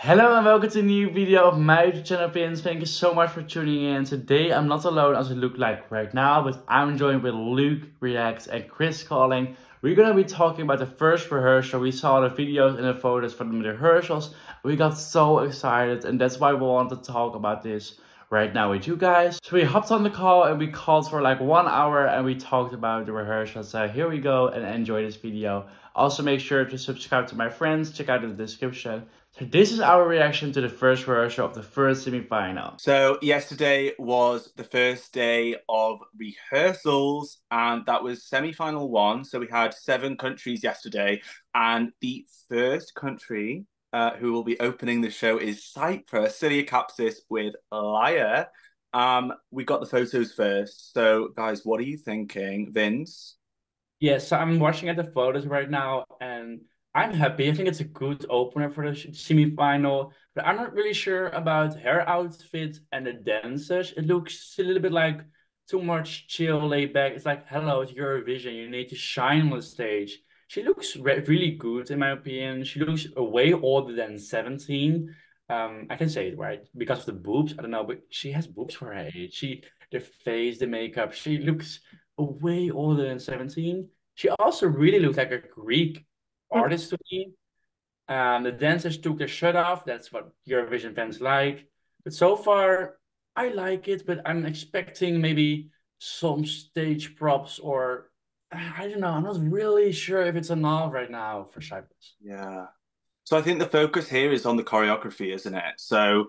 Hello and welcome to a new video of my YouTube channel Vins. Thank you so much for tuning in. Today I'm not alone as it look like right now, but I'm joined with Luke Reacts and Chris Calling. We're gonna be talking about the first rehearsal. We saw the videos and the photos from the rehearsals. We got so excited and that's why we want to talk about this right now with you guys. So we hopped on the call and we called for like one hour and we talked about the rehearsal. So here we go and enjoy this video. Also make sure to subscribe to my friends, check out the description. So this is our reaction to the first rehearsal of the first semi-final. So yesterday was the first day of rehearsals and that was semi-final one. So we had seven countries yesterday and the first country uh, who will be opening the show is Cyprus, Silia Kapsis with Liar. Um, we got the photos first. So guys, what are you thinking? Vins? Yes, I'm watching at the photos right now and I'm happy. I think it's a good opener for the semi-final, but I'm not really sure about her outfit and the dancers. It looks a little bit like too much chill, laid back. It's like, hello, it's Eurovision. You need to shine on the stage. She looks re really good, in my opinion. She looks way older than 17. Um, I can say it right because of the boobs. I don't know, but she has boobs for her age. She, the face, the makeup. She looks way older than 17. She also really looks like a Greek artist to me. Um, the dancers took their shirt off. That's what Eurovision fans like. But so far, I like it, but I'm expecting maybe some stage props or I don't know. I'm not really sure if it's enough right now for Cyprus. Yeah. So I think the focus here is on the choreography, isn't it? So,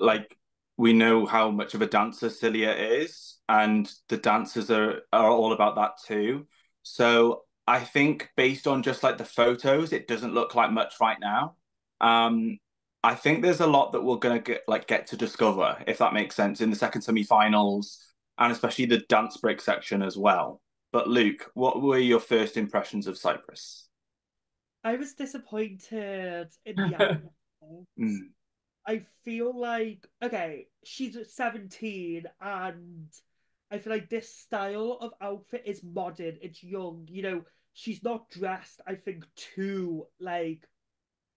like, we know how much of a dancer Silia is, and the dancers are, are all about that too. So I think based on just like the photos, it doesn't look like much right now. Um, I think there's a lot that we're gonna get like get to discover, if that makes sense, in the second semi-finals and especially the dance break section as well. But Luke, what were your first impressions of Cyprus? I was disappointed in the mm. I feel like okay, she's 17 and I feel like this style of outfit is modern, it's young, you know, she's not dressed, I think, too like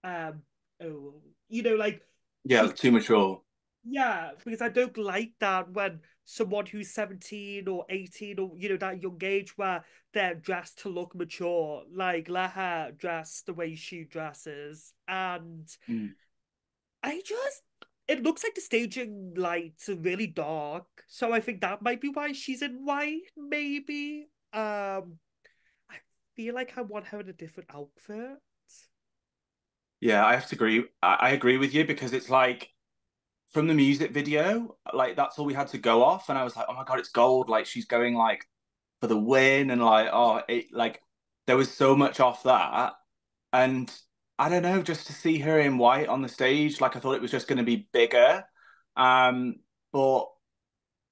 um oh you know, like Yeah, too mature. Yeah, because I don't like that when someone who's 17 or 18 or you know that young age where they're dressed to look mature like let her dress the way she dresses and mm. I just it looks like the staging lights are really dark so i think that might be why she's in white maybe um I feel like I want her in a different outfit. Yeah, I have to agree. I, agree with you because it's like from the music video, like that's all we had to go off, and I was like, oh my god, it's gold! Like she's going like for the win, and like oh, it like there was so much off that, and I don't know, just to see her in white on the stage, like I thought it was just going to be bigger, um, but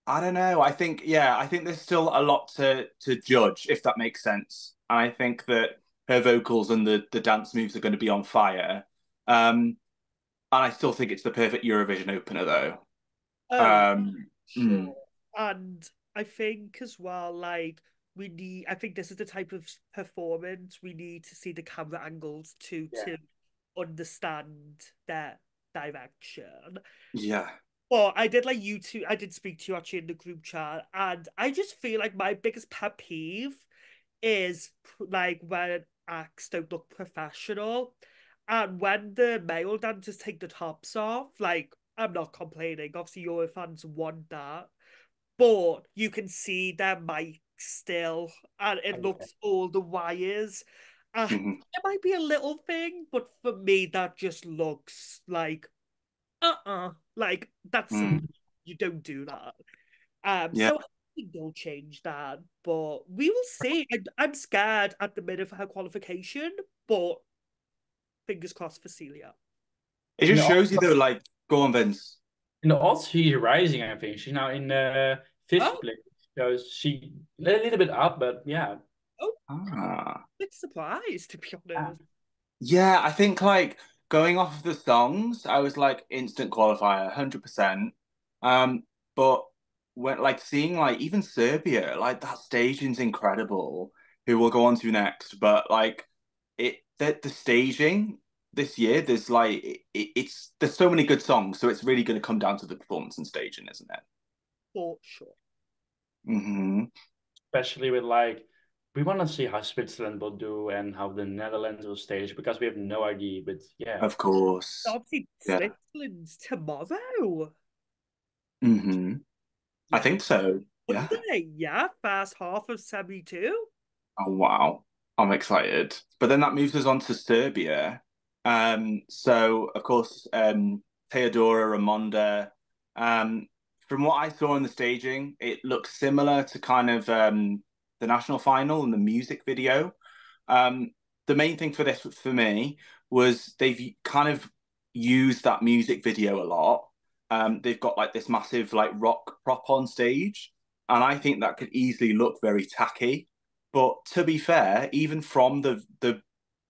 I don't know. I think yeah, I think there's still a lot to to judge if that makes sense. And I think that her vocals and the the dance moves are going to be on fire. Um, and I still think it's the perfect Eurovision opener, though. Oh, um, sure. Mm. And I think as well, like we need. I think this is the type of performance we need to see the camera angles to yeah. to understand their direction. Yeah. Well, I did like you two. I did speak to you actually in the group chat, and I just feel like my biggest pet peeve is like when acts don't look professional. And when the male dancers take the tops off, like I'm not complaining. Obviously, your fans want that, but you can see their mic still, and it looks all the wires. Uh, mm-hmm. It might be a little thing, but for me, that just looks like, uh, uh-uh. uh like that's mm. you don't do that. Um, yeah. so think they'll change that, but we will see. I, am scared at the minute for her qualification, but fingers crossed for Silia. It just shows you though, like, go on, Vins. In the odds, she's rising. I think she's now in uh, fifth oh. place because she a little bit up, but yeah. Oh, ah. bit surprised to be honest. Yeah, I think like going off of the songs, I was like instant qualifier, hundred percent. Um, but when like seeing like even Serbia, like that staging's incredible. Who we'll go on to next, but like it that the staging this year, there's like it, it's there's so many good songs, so it's really going to come down to the performance and staging, isn't it? For sure. Mm-hmm. Especially with like we want to see how Switzerland will do and how the Netherlands will stage because we have no idea. But yeah, Of course. Obviously, Yeah. Switzerland's tomorrow. Mm-hmm. I think so. Yeah. Monday, yeah, first half of semi two. Oh wow. I'm excited. But then that moves us on to Serbia. Um, so of course, um, Teya Dora Ramonda. Um, from what I saw in the staging, it looks similar to kind of um the national final and the music video. Um, the main thing for this for me was they've kind of used that music video a lot. Um, they've got like this massive like rock prop on stage, and I think that could easily look very tacky. But to be fair, even from the the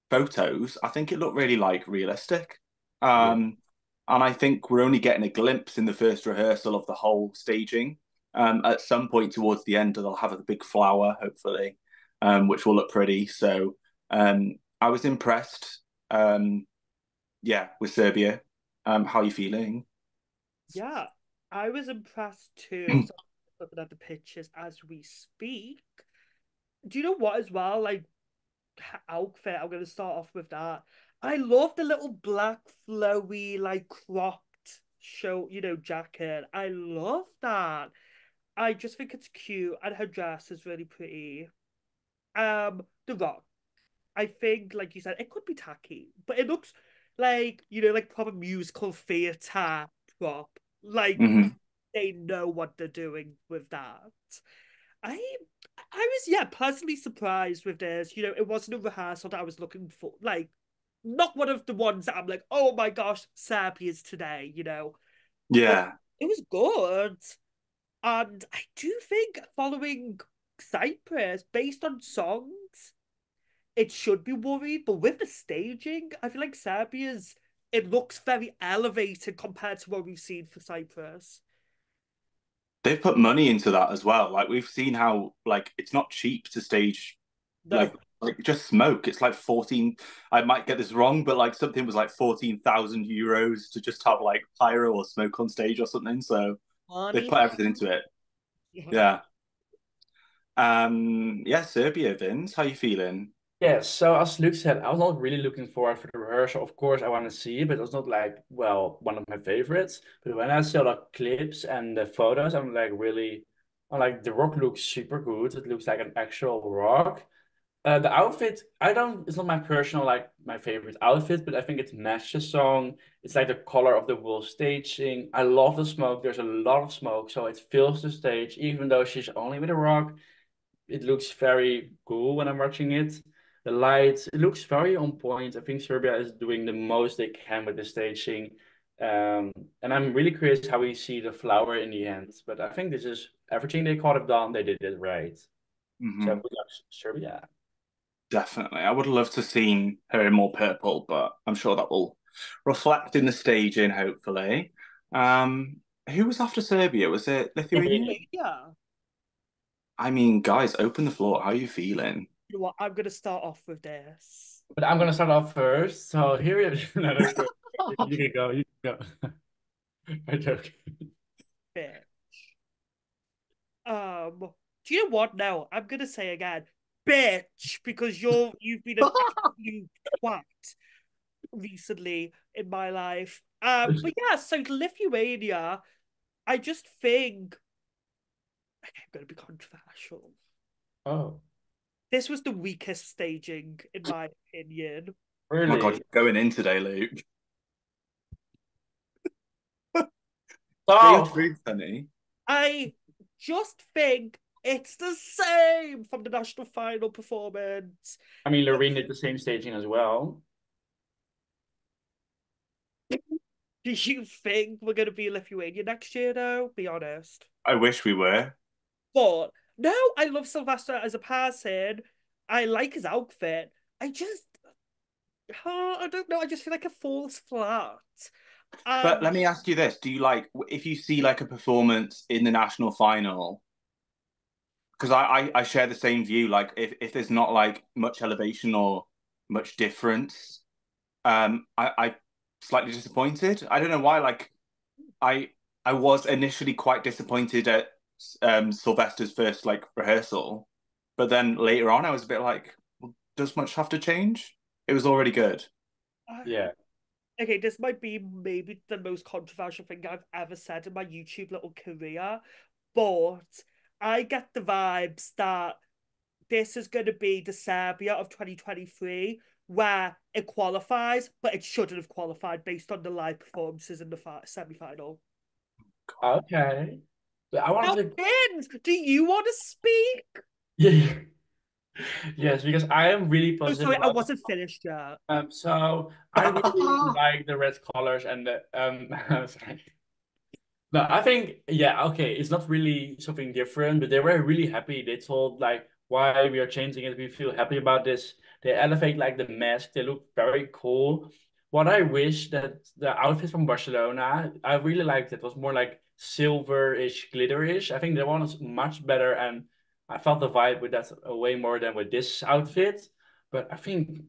photos, I think it looked really like realistic. Um, and I think we're only getting a glimpse in the first rehearsal of the whole staging. Um, at some point towards the end, they'll have a big flower, hopefully, um, which will look pretty. So um, I was impressed. Um, yeah, with Serbia. Um, how are you feeling? Yeah, I was impressed too. So I'm looking at the pictures as we speak. Do you know what as well? Like outfit, I'm gonna start off with that. I love the little black flowy, like cropped show, you know, jacket. I love that. I just think it's cute, and her dress is really pretty. Um, the rock. I think, like you said, it could be tacky, but it looks like you know, like proper musical theatre prop. Like Mhm. they know what they're doing with that. I I was yeah pleasantly surprised with this. You know, it wasn't a rehearsal that I was looking for. Like, not one of the ones that I'm like, oh my gosh, Serbia's today. You know, Yeah. it was good, and I do think following Cyprus based on songs, it should be worried. But with the staging, I feel like Serbia's it looks very elevated compared to what we've seen for Cyprus. They've put money into that as well. Like we've seen how like it's not cheap to stage No, like like just smoke. It's like 14 I might get this wrong, but like something was like 14,000 euros to just have like pyro or smoke on stage or something. So money. they've put everything into it. Yeah. Um yeah, Serbia, Vins, how you feeling? Yeah, so as Luke said, I was not really looking forward for the rehearsal. Of course, I want to see it, but it's not like, well, one of my favorites. But when I saw the clips and the photos, I'm like, really, I'm like, the rock looks super good. It looks like an actual rock. Uh, the outfit, I don't, it's not my personal, like, my favorite outfit, but I think it matches the song. It's like the color of the whole staging. I love the smoke. There's a lot of smoke, so it fills the stage, even though she's only with a rock. It looks very cool when I'm watching it the lights it looks very on point i think serbia is doing the most they can with the staging um, and i'm really curious how we see the flower in the end but i think this is everything they could have done they did it right Mhm. so serbia Definitely. I would love to seen her in more purple, but I'm sure that will reflect in the staging, hopefully. Um, who was after Serbia? Was it Lithuania? Yeah. I mean, guys, open the floor. How are you feeling? You know what? I'm gonna start off with this. but i'm gonna start off first so here it is no, no, go. you can go you can go i joke Bitch. Um, do you know what? No, I'm gonna say again, bitch, because you're you've been a absolute twat recently in my life. Um, but yeah, so Lithuania, I just think I'm gonna be controversial. oh This was the weakest staging, in my opinion. Really? Oh my God, you're going in today, Luke. Say your oh truth, honey. I just think it's the same from the national final performance. i mean loreen did the same staging as well Do you think we're gonna be in Lithuania next year though? Be honest. I wish we were. But no, I love Silvester as a person. I like his outfit. I just oh, I don't know, I just feel like it falls flat. But Um, let me ask you this: Do you like if you see like a performance in the national final? Because I, I I share the same view. Like if if there's not like much elevation or much difference, um, I, I slightly disappointed. I don't know why. Like, I I was initially quite disappointed at um, Silvester's first like rehearsal, but then later on, I was a bit like, does much have to change? It was already good. Yeah. Okay, this might be maybe the most controversial thing I've ever said in my YouTube little career, but I get the vibes that this is going to be the Serbia of 2023 where it qualifies, but it shouldn't have qualified based on the live performances in the fi- semi final. Okay. But I want to. Ben, do you want to speak? Yeah. yes, because I am really Oh, positive. sorry, I wasn't finished yet. Um, so I really like the red colors and the um. sorry. No, I think yeah, okay. It's not really something different, but they were really happy. They told like why we are changing it. We feel happy about this. They elevate like the mask. They look very cool. What I wish that the outfit from Barcelona, I really liked it. Was more like silver-ish, glitter-ish. I think that one was much better, and I felt the vibe with that way more than with this outfit. But I think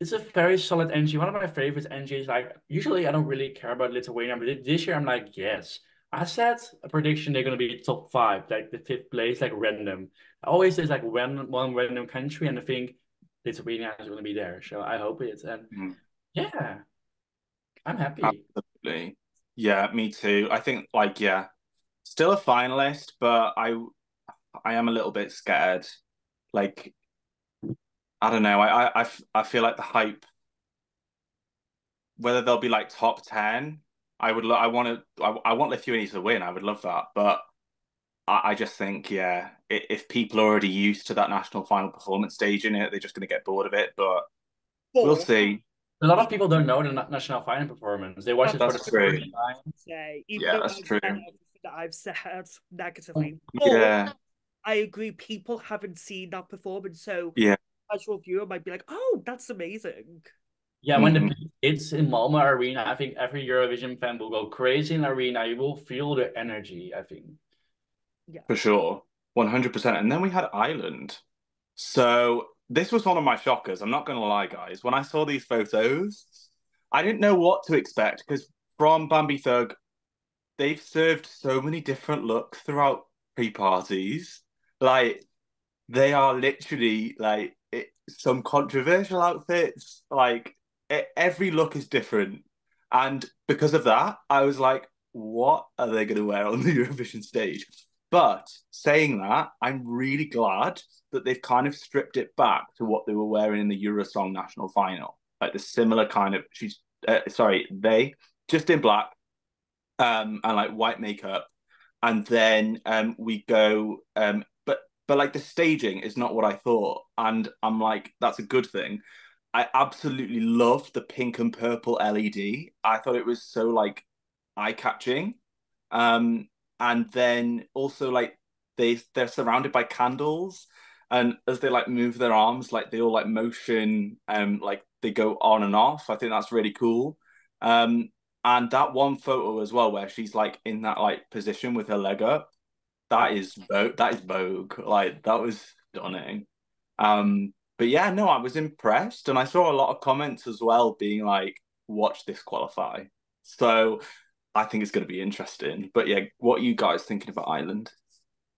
it's a very solid NG. One of my favorites NGs. Like usually I don't really care about Lithuania, but this year I'm like, yes. I said a prediction they're gonna be top five, like the fifth place, like random. I always say like one one random country, and I think Lithuania is gonna be there. So I hope it's And Mm. yeah, I'm happy. Absolutely. Yeah, me too. I think like yeah, still a finalist, but I I am a little bit scared. Like I don't know. I I I feel like the hype whether they'll be like top 10, I would lo- I want to I, I want Lithuania to win. I would love that, but I, I just think yeah, i- if people are already used to that national final performance stage in it, they're just going to get bored of it, but we'll see. A lot of people don't know the national final performance. They watch it for the first time. say, Yeah, that's true. that I've said negatively. Mm, but Yeah. I agree, people haven't seen that performance, so Yeah. casual viewer might be like, "Oh, that's amazing." Yeah, when the Mhm. beat hits in Malmö Arena, I think every Eurovision fan will go crazy in the arena. You will feel the energy, I think. Yeah. For sure. 100%. And then we had Ireland. So this was one of my shockers. I'm not going to lie, guys. When I saw these photos, I didn't know what to expect because from Bambi Thug, they've served so many different looks throughout pre-parties. Like, they are literally like it, some controversial outfits. Like, every look is different. And because of that, I was like, what are they going to wear on the Eurovision stage? But saying that, I'm really glad that they've kind of stripped it back to what they were wearing in the Eurosong national final, like the similar kind of. She's uh, sorry, they just in black, um, and like white makeup, and then um, we go, um, but but like the staging is not what I thought, and I'm like, that's a good thing. I absolutely loved the pink and purple LED. I thought it was so like eye catching. Um, and then also like they they're surrounded by candles, and as they like move their arms, like they all like motion, um, like they go on and off. I think that's really cool. Um, and that one photo as well, where she's like in that like position with her leg up, that is. That is vogue. Like that was stunning. Um, but yeah, no, I was impressed, and I saw a lot of comments as well, being like, "Watch this qualify." So I think it's going to be interesting. But yeah, what are you guys thinking about Ireland?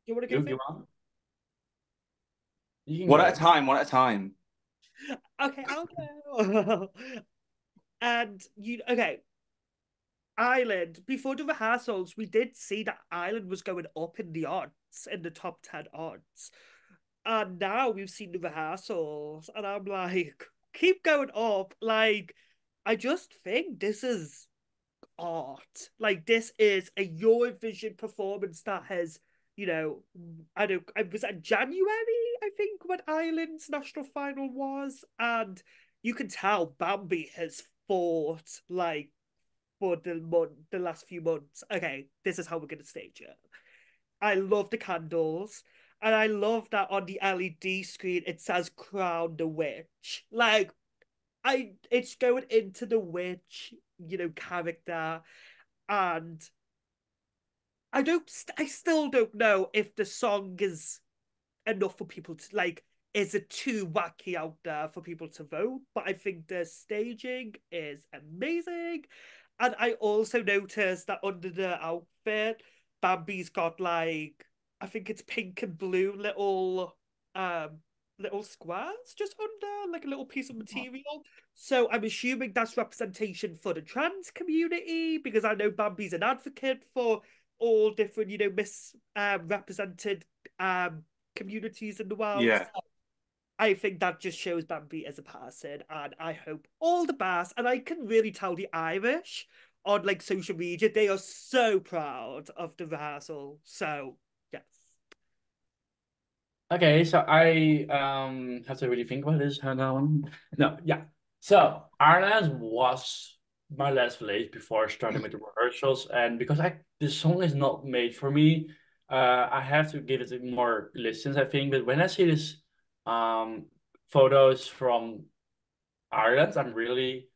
You want to go? you want? You One go. at a time. One at a time. Okay, I'll go. and you okay. Ireland, before the rehearsals, we did see that Ireland was going up in the odds, in the top 10 odds. And now we've seen the rehearsals, and I'm like, keep going up. Like, I just think this is art. Like, this is a Eurovision performance that has, you know, I don't, it was in January, I think, when Ireland's national final was. And you can tell Bambi has fought, like, for the month, the last few months. Okay, this is how we're gonna stage it. I love the candles, and I love that on the LED screen it says "Crown the Witch." Like, I it's going into the witch, you know, character, and I don't, I still don't know if the song is enough for people to like. is it too wacky out there for people to vote? But I think the staging is amazing. And I also noticed that under the outfit, Bambi's got like I think it's pink and blue little um little squares just under like a little piece of material. So I'm assuming that's representation for the trans community because I know Bambi's an advocate for all different, you know, misrepresented um, um, communities in the world. Yeah. So I think that just shows Bambi as a person, and I hope all the best. And I can really tell the Irish on like social media, they are so proud of the rehearsal. So. Okay, so I um have to really think about this. Hold on. No, yeah. So Ireland was my last place before starting with the rehearsals, and because I this song is not made for me, uh, I have to give it more listens. I think, but when I see this um photos from Ireland, I'm really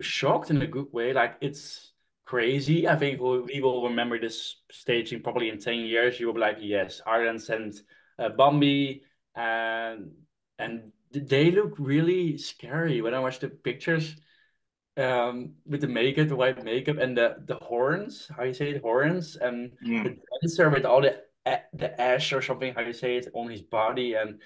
shocked in a good way. Like it's crazy. I think we, we will remember this staging probably in 10 years. You will be like, yes, Ireland sent uh, Bambi and and they look really scary when I watch the pictures um with the makeup, the white makeup and the the horns, how you say it, horns and the dancer with all the the ash or something, how you say it, on his body and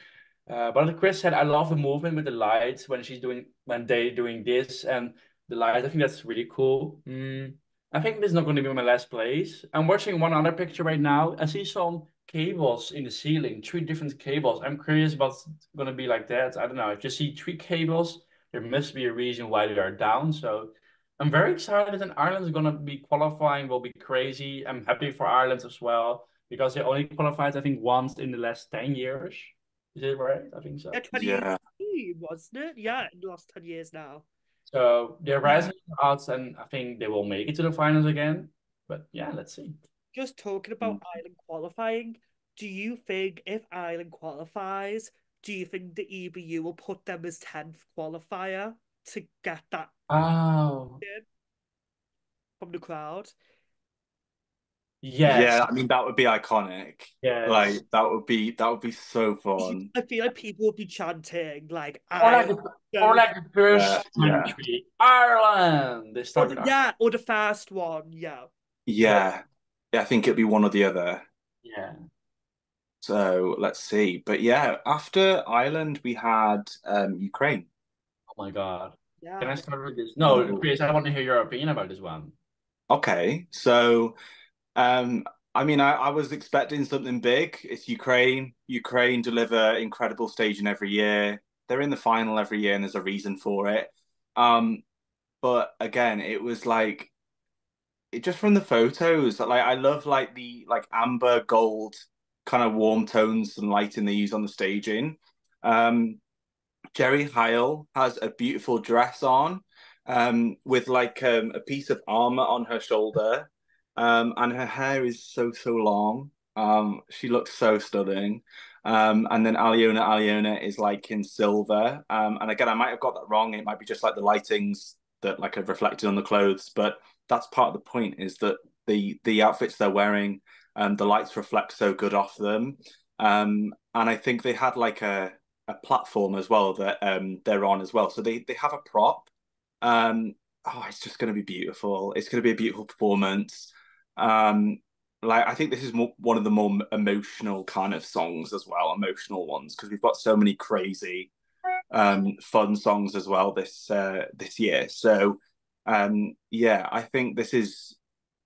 uh, but Chris said, I love the movement with the lights when she's doing when they doing this and the lights. I think that's really cool. Mm, I think this is not going to be my last place. I'm watching one other picture right now. I see some cables in the ceiling, three different cables. I'm curious what's going to be like that. I don't know. If you see three cables, there must be a reason why they are down. So I'm very excited, and Ireland's going to be qualifying. Will be crazy. I'm happy for Ireland as well because they only qualified, I think, once in the last ten years. Is it right? I think so. Yeah, 2018, Yeah. wasn't it? Yeah, in the last 10 years now. So they're rising odds, and I think they will make it to the finals again. But yeah, let's see. Just talking about mm. Ireland qualifying, do you think if Ireland qualifies, do you think the EBU will put them as 10th qualifier to get that Oh, from the crowd? Yeah, Yeah, I mean that would be iconic. Yeah, Like that would be that would be so fun. I feel like people would be chanting like Or like, Ireland. the, or like the first Yeah, yeah. country, Ireland. They Or start the- yeah, or the first one, yeah. Yeah. Yeah, I think it'd be one or the other. Yeah. So let's see. But yeah, after Ireland we had um Ukraine. Oh my God. Yeah. Can I start with this? No, Ooh. Chris, I want to hear your opinion about this one. Okay, so um I mean I, I was expecting something big. It's Ukraine. Ukraine deliver incredible staging every year. They're in the final every year and there's a reason for it. Um but again, it was like it just from the photos, like I love like the like amber gold kind of warm tones and lighting they use on the staging. Um Jerry Heil has a beautiful dress on, um, with like um, a piece of armor on her shoulder, um, and her hair is so so long. Um, she looks so stunning. Um, and then alyona alyona is like in silver. Um, and again, I might have got that wrong. It might be just like the lightings that like have reflected on the clothes, but that's part of the point is that the the outfits they're wearing, um, the lights reflect so good off them. Um, and I think they had like a a platform as well that um they're on as well. So they they have a prop. Um oh it's just gonna be beautiful. It's gonna be a beautiful performance. Um like I think this is more, one of the more emotional kind of songs as well, emotional ones, because we've got so many crazy um fun songs as well this uh this year. So um yeah, I think this is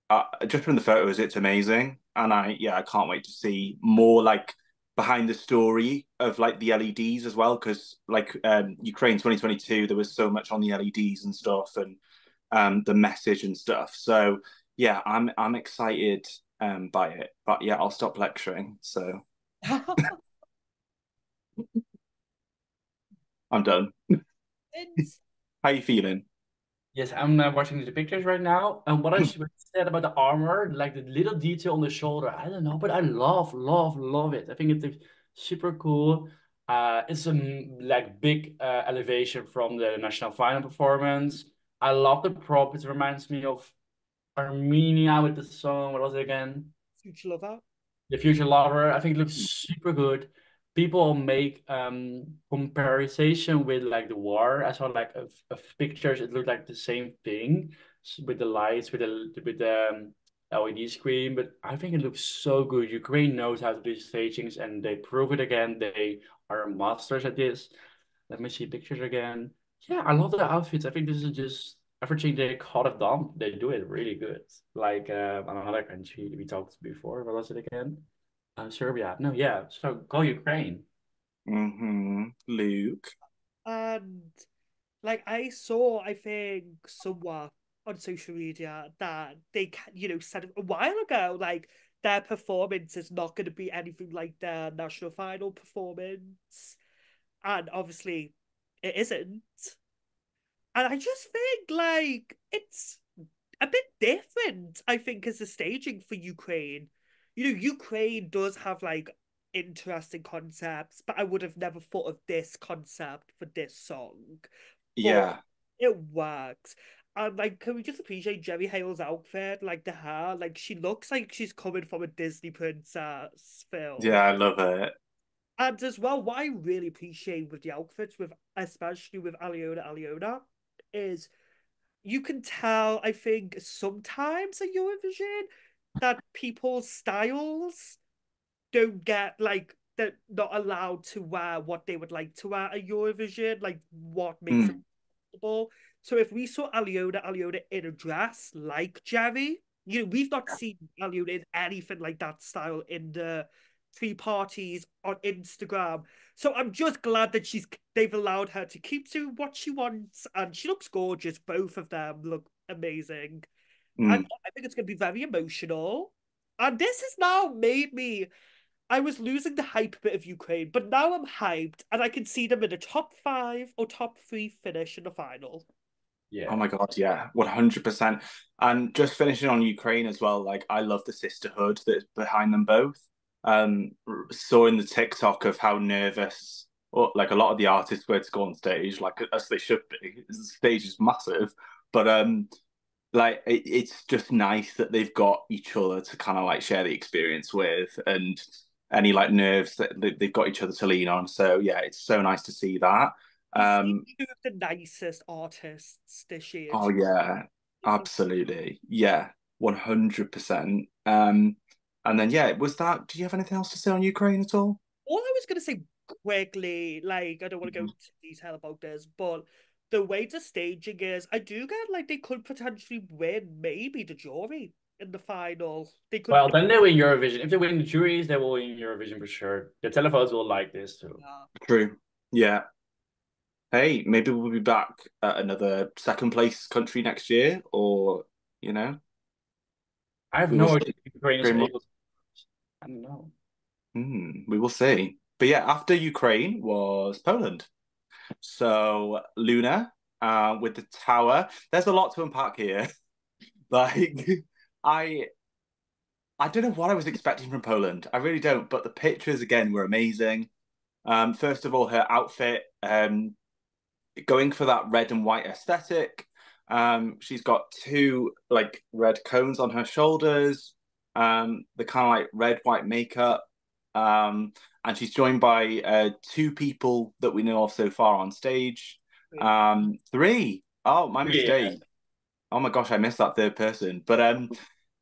uh, just from the photos it's amazing. And I yeah, I can't wait to see more like behind the story of like the LEDs as well because like um Ukraine 2022 there was so much on the LEDs and stuff and um the message and stuff. So yeah I'm I'm excited um by it. But yeah I'll stop lecturing so. I'm done. How you feeling Yes, I'm uh, watching the pictures right now, and what I said about the armor, like the little detail on the shoulder, I don't know, but I love, love, love it. I think it's super cool. Uh, it's a like big uh, elevation from the national final performance. I love the prop. It reminds me of Armenia with the song. What was it again? Future lover. The Future Lover. I think it looks super good. People make um comparison with like the war. I saw like of, of pictures. It looked like the same thing with the lights, with the with the um, LED screen. But I think it looks so good. Ukraine knows how to do stagings, and they prove it again. They are masters at this. Let me see pictures again. Yeah, I love the outfits. I think this is just everything they could have done. They do it really good. Like uh, another country we talked before. What was it again? Uh, Serbia. No, yeah. So go Ukraine. Mm-hmm. Luke. And like I saw, I think somewhere on social media that they can, you know, said a while ago, like their performance is not going to be anything like their national final performance, and obviously it isn't. And I just think like it's a bit different. I think as a staging for Ukraine, you know, Ukraine does have like interesting concepts, but I would have never thought of this concept for this song. But Yeah. it works. And like, can we just appreciate Jerry Heil's outfit? Like the hair, like she looks like she's coming from a Disney princess film. Yeah, I love it. And as well, what I really appreciate with the outfits, with especially with alyona alyona, is you can tell, I think, sometimes at Eurovision that people's styles don't get like they're not allowed to wear what they would like to wear at Eurovision, like what makes hmm. it possible? So if we saw alyona alyona in a dress like Jerry, you know, we've not seen alyona in anything like that style in the three parties on Instagram. So I'm just glad that she's they've allowed her to keep doing what she wants, and she looks gorgeous. Both of them look amazing. Mm. And I think it's going to be very emotional. And this has now made me. I was losing the hype bit of Ukraine, but now I'm hyped, and I can see them in a top five or top three finish in the final. Yeah. Oh my god, yeah, one hundred percent. And just finishing on Ukraine as well, like I love the sisterhood that's behind them both. Um, saw in the TikTok of how nervous, or like a lot of the artists were to go on stage, like as they should be. The stage is massive, but um, like it, it's just nice that they've got each other to kind of like share the experience with, and any like nerves that they- they've got each other to lean on. So yeah, it's so nice to see that. Um, two of the nicest artists this year. oh yeah, Absolutely. Yeah, 100%. Um, and then, yeah, was that, do you have anything else to say on Ukraine at all? All I was going to say quickly, like, I don't want to go Mhm. into detail about this, but the way the staging is, I do get like they could potentially win maybe the jury in the final. They could. Well, then they win Eurovision. If they win the juries, they will win Eurovision for sure. The telephones will like this too. Yeah. True. Yeah. Hey, maybe we'll be back at another second place country next year, or, you know, I have We no idea Ukraine is Ukraine will- able to. I don't know. hmm, we will see. But yeah, after Ukraine was Poland. So Luna, uh, with the tower, there's a lot to unpack here. like, I I don't know what I was expecting from Poland. I really don't. But the pictures again were amazing. Um, first of all, her outfit, um, going for that red and white aesthetic. Um, she's got two like red cones on her shoulders. Um, the kind of like red white makeup. And she's joined by uh, two people that we know of so far on stage. Um, three. Oh, my mistake. Oh my gosh, I missed that third person. But um,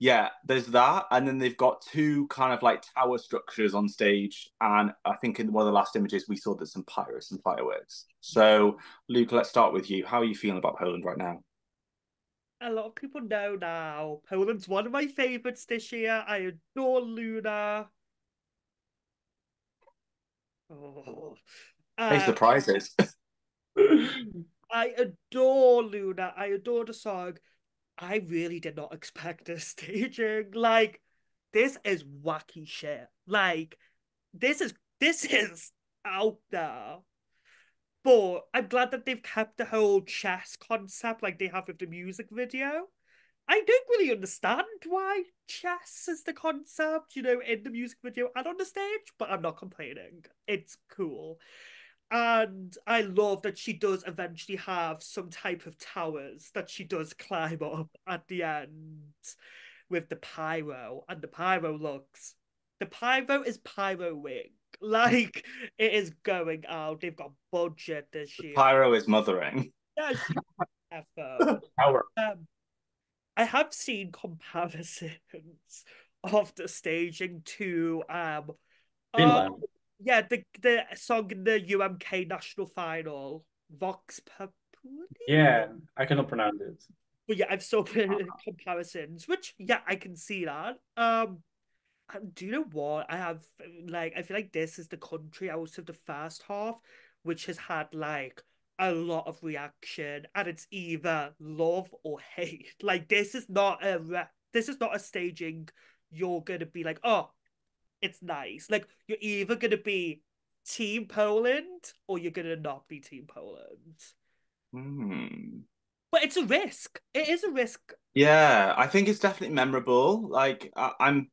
yeah, there's that, and then they've got two kind of like tower structures on stage, and I think in one of the last images we saw there's some pyros and fireworks. So, Luke, let's start with you. How are you feeling about Poland right now? A lot of people know now. Poland's one of my favorites this year. I adore Luna. Oh. Hey, Um, surprises. I adore Luna. I adore the song. I really did not expect this staging. Like, this is wacky shit. Like, this is this is out there. But I'm glad that they've kept the whole chess concept like they have with the music video. I don't really understand why chess is the concept, you know, in the music video and on the stage, but I'm not complaining. It's cool. And I love that she does eventually have some type of towers that she does climb up at the end with the pyro. And the pyro looks, the pyro is pyro wing. Like it is going out. They've got budget this year. Pyro is mothering. Yeah. Power. Um, I have seen comparisons of the staging to um oh, yeah, the the song in the UMK national final, Vox Populi. Yeah, I cannot pronounce it. But yeah, I've saw comparisons, which yeah, I can see that. Um, and do you know what? I have like I feel like this is the country out of the first half which has had like a lot of reaction, and it's either love or hate. Like this is not a re- this is not a staging. You're gonna be like, oh, it's nice. Like you're either gonna be Team Poland or you're gonna not be Team Poland. Hmm. But it's a risk. It is a risk. Yeah, I think it's definitely memorable. Like I, I'm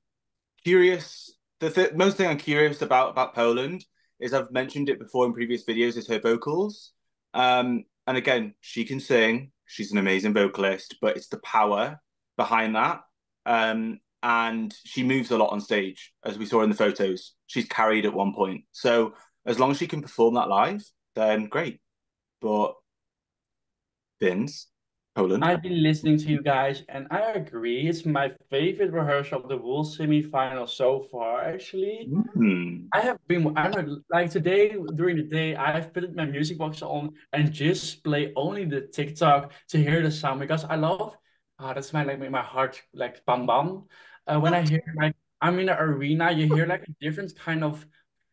curious. The th- most thing I'm curious about about Poland is I've mentioned it before in previous videos is her vocals. Um, and again, she can sing. She's an amazing vocalist, but it's the power behind that. Um, and she moves a lot on stage, as we saw in the photos. She's carried at one point. So as long as she can perform that live, then great. But Vins, Poland. I've been listening to you guys, and I agree. It's my favorite rehearsal of the World semi-final so far, actually. Hmm. I have been, I know, like today, during the day, I've put my music box on and just play only the TikTok to hear the sound because I love, ah, that's my, like, my heart, like, bam bam. Uh, when I hear, like, I'm in an arena, you hear, like, a different kind of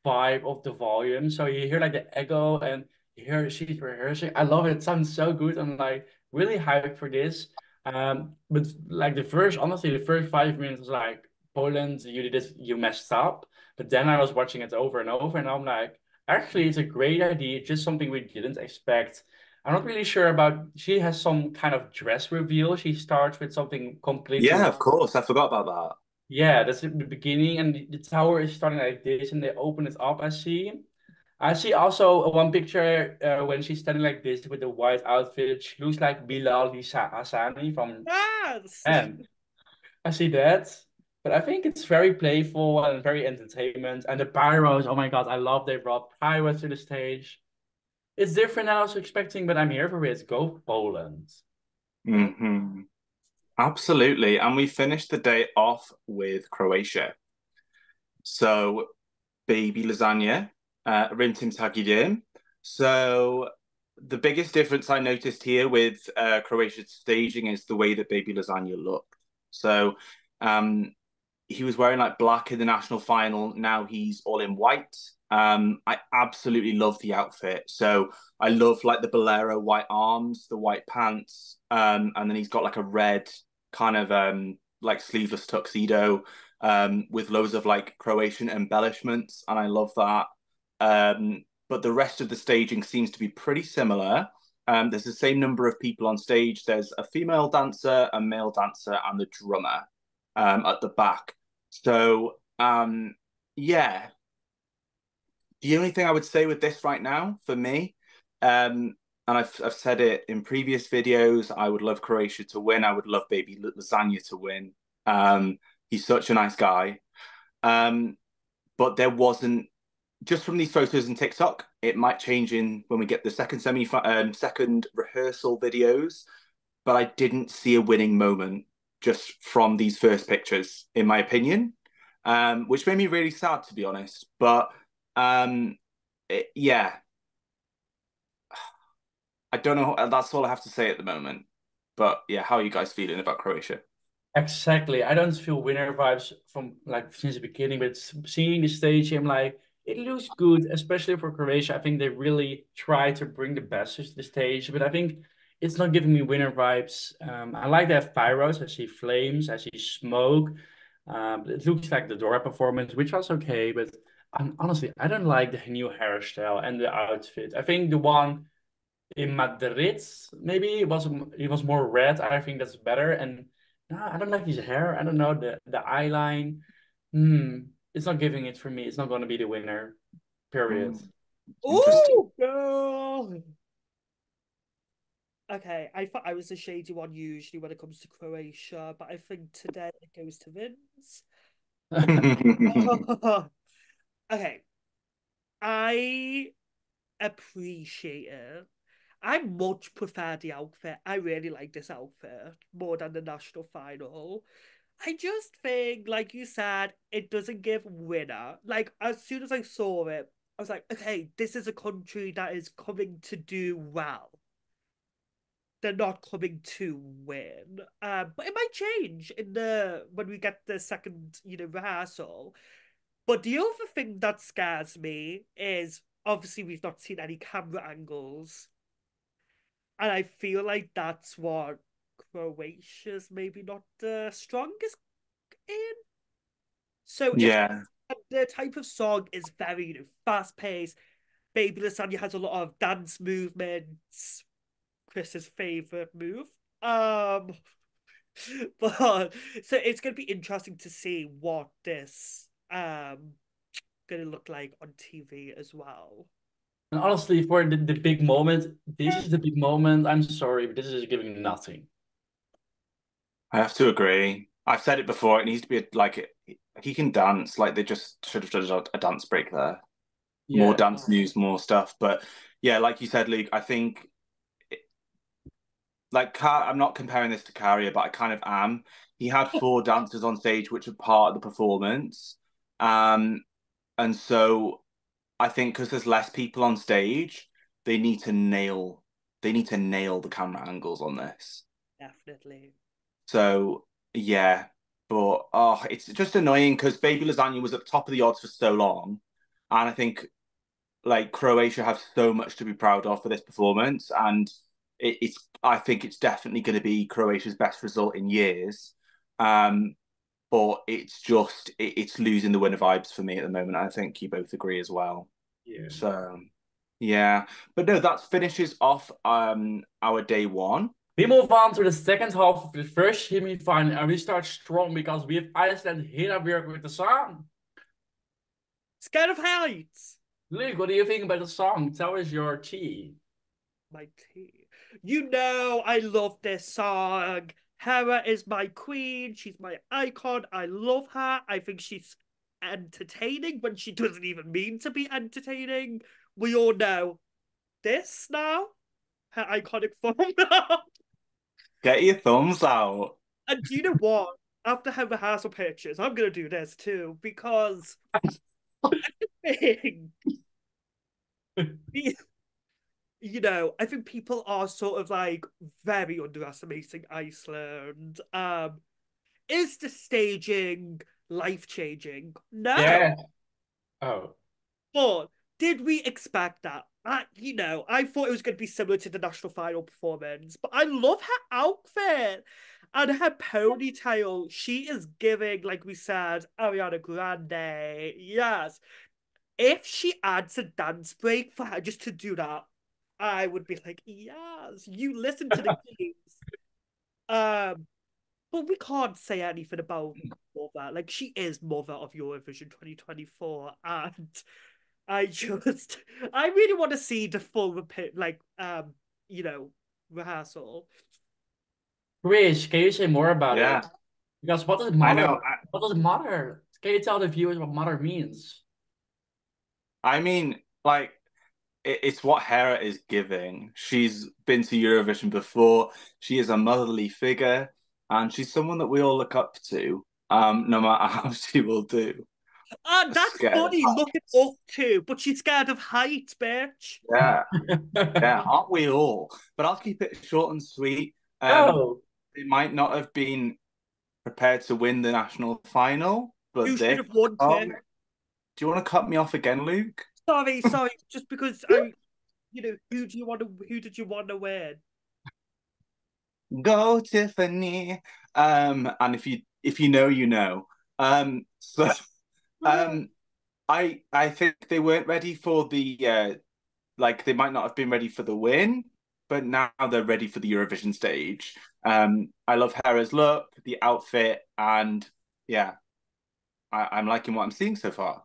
vibe of the volume. So you hear, like, the echo and you hear she's rehearsing. I love it. It sounds so good. I'm, like, really hyped for this. Um, but, like, the first, honestly, the first five minutes was like, Poland, you did this, you messed up. But then I was watching it over and over, and I'm like, actually, it's a great idea, just something we didn't expect. I'm not really sure about. She has some kind of dress reveal. She starts with something completely. Yeah, of course. I forgot about that. Yeah, that's the beginning, and the, the tower is starting like this, and they open it up. I see. I see also one picture uh, when she's standing like this with the white outfit. She looks like Bilal Lisa Hassani from Yes. and I see that. But I think it's very playful and very entertainment. And the pyros, oh my god, I love they brought pyros to the stage. It's different than I was expecting, but I'm here for it. Go Poland. hmm Absolutely. And we finished the day off with Croatia. So, baby lasagna, uh, Rim Tim Tagi Dim. So, the biggest difference I noticed here with uh, Croatia's staging is the way that baby lasagna looked. So, um, he was wearing like black in the national final. Now he's all in white. Um, I absolutely love the outfit. So I love like the bolero white arms, the white pants, um, and then he's got like a red kind of um like sleeveless tuxedo um with loads of like Croatian embellishments, and I love that. Um, but the rest of the staging seems to be pretty similar. Um, there's the same number of people on stage. There's a female dancer, a male dancer, and the drummer um, at the back. So um, yeah, the only thing I would say with this right now for me, um, and I've I've said it in previous videos, I would love Croatia to win. I would love Baby Lasagna to win. Um, he's such a nice guy. Um, but there wasn't just from these photos and TikTok. It might change in when we get the second semi um, second rehearsal videos. But I didn't see a winning moment just from these first pictures, in my opinion, um, which made me really sad to be honest. But um, it, yeah, I don't know. That's all I have to say at the moment. But yeah, how are you guys feeling about Croatia? Exactly. I don't feel winner vibes from like since the beginning, but seeing the stage, I'm like, it looks good, especially for Croatia. I think they really try to bring the best to the stage, but I think it's not giving me winner vibes. Um, I like to have pyros. I see flames. I see smoke. Um, it looks like the Dora performance, which was okay, but honestly, I don't like the new hairstyle and the outfit. I think the one in Madrid, maybe it was it was more red. I think that's better. And no, I don't like his hair. I don't know the the eyeline. Hmm, it's not giving it for me. It's not going to be the winner. Period. Mm. Ooh, girl. Okay, I thought I was a shady one usually when it comes to Croatia, but I think today it goes to Vins. okay, I appreciate it. I much prefer the outfit. I really like this outfit more than the national final. I just think, like you said, it doesn't give winner. Like as soon as I saw it, I was like, okay, this is a country that is coming to do well. They're not coming to win. Um, but it might change in the when we get the second, you know, rehearsal. But the other thing that scares me is obviously we've not seen any camera angles. And I feel like that's what Croatia's maybe not the strongest in. So yeah, the type of song is very you know fast paced. Baby Lasagna has a lot of dance movements. Chris's favorite move. Um, but so it's going to be interesting to see what this um going to look like on TV as well. And honestly, for the, the big moment, this is the big moment. I'm sorry, but this is giving nothing. I have to agree. I've said it before. It needs to be a, like he can dance. Like they just should have done a dance break there. Yeah. More dance news, more stuff. But yeah, like you said, Luke, I think like I'm not comparing this to Käärijä, but I kind of am. He had four dancers on stage, which were part of the performance. Um, and so I think because there's less people on stage, they need to nail they need to nail the camera angles on this. Definitely. So yeah, but oh, it's just annoying because Baby Lasagna was at the top of the odds for so long, and I think like Croatia have so much to be proud of for this performance, and it, it's I think it's definitely going to be Croatia's best result in years. Um, but it's just it, it's losing the winner vibes for me at the moment. I think you both agree as well. Yeah. So yeah, but no, that finishes off um our day one. We move on to the second half of the first semi-final, and we start strong because we have Iceland Hera Björk with the song. Scared of heights. Luke, what do you think about the song? Tell us your tea. My tea. You know I love this song. Hera is my queen. She's my icon. I love her. I think she's entertaining when she doesn't even mean to be entertaining. We all know this now. Her iconic form now. Get your thumbs out. And do you know what? After her rehearsal pictures, I'm gonna do this too because thing. you know, I think people are sort of like very underestimating Iceland. Um, is the staging life changing? No. Yeah. Oh. But did we expect that? I, you know, I thought it was going to be similar to the national final performance, but I love her outfit and her ponytail. She is giving, like we said, Ariana Grande. Yes. If she adds a dance break for her just to do that, I would be like, yes, you listen to the games. Um, but we can't say anything about Mother. Like she is Mother of Eurovision 2024, and I just, I really want to see the full repeat, like, um, you know, rehearsal. Rich, can you say more about yeah. it? Because what does mother? I know, I... What does mother? Can you tell the viewers what mother means? I mean, like it's what Hera is giving. She's been to Eurovision before. She is a motherly figure, and she's someone that we all look up to. Um, no matter how she will do. Ah, that's funny. Looking up to, but she's scared of heights, bitch. Yeah, yeah, aren't we all? But I'll keep it short and sweet. Um, oh. They might not have been prepared to win the national final, but you should have won. Um, do you want to cut me off again, Luke? Sorry, sorry. Just because I, you know, who do you want to? Who did you want to win? Go Tiffany. Um, and if you if you know, you know. Um, so, um, I I think they weren't ready for the uh, like they might not have been ready for the win, but now they're ready for the Eurovision stage. Um, I love Hera's look, the outfit, and yeah, I, I'm liking what I'm seeing so far.